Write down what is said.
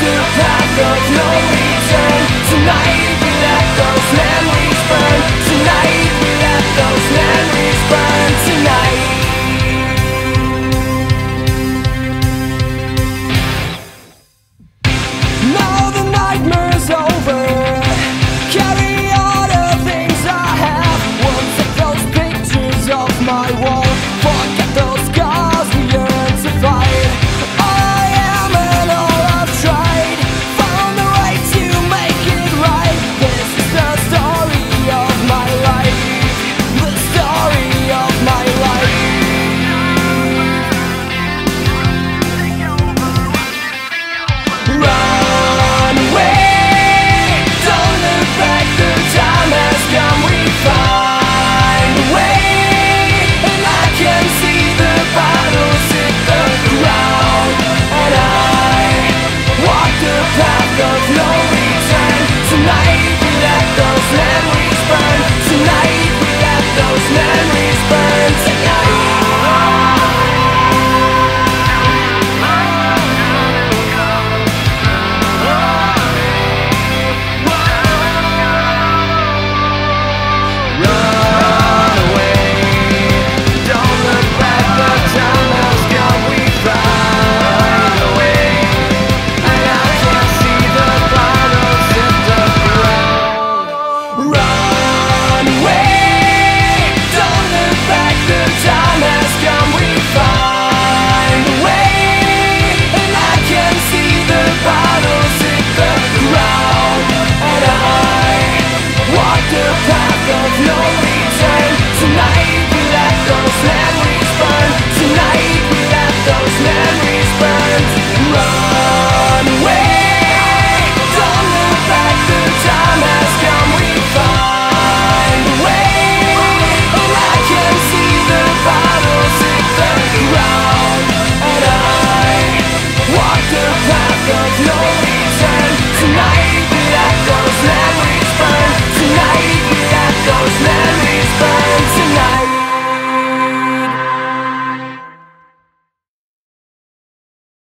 the path of no return Tonight path of no return. Tonight we let those memories Cause no